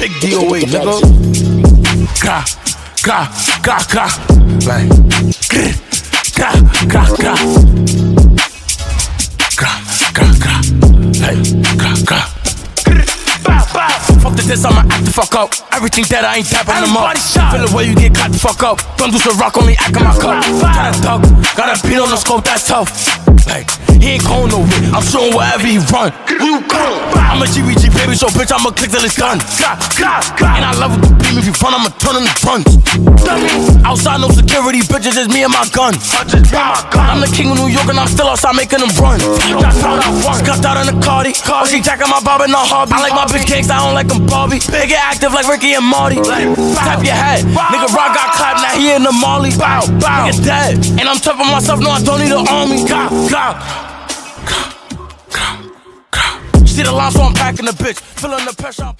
Big DOA, nigga. Gra, gra, gra, gra. Like, grr, gra, gra, gra. Gra, gra, gra. Hey, gra, gra. Bow, bow. Fuck the diss, I'ma act the fuck up. Everything that I ain't tapping them up. Feel the way you get caught the fuck up. Don't do some rock on me, act in my cup. Got a thug, got a beat on the scope, that's tough. Like, he ain't going nowhere. I'm showing wherever he run. You come. I'm a GBG baby, so bitch, I'ma click till it's done. And I love it to beam if you run, I'ma turn in the front. Outside, no security, bitches, just me and my gun. I'm the king of New York, and I'm still outside making them run. Scuffed out in the Cardi. Oh, she jacking my bob and no hobby. I like my bitch cakes, I don't like them Barbie. Big and active like Ricky and Marty. Tap your head. Nigga Rock got clapped, now he in the Molly. Bow, bow. Nigga dead. And I'm tough on myself, no, I don't need an army. Go, go. See the line, so I'm packing the bitch. Feeling the pressure. I'm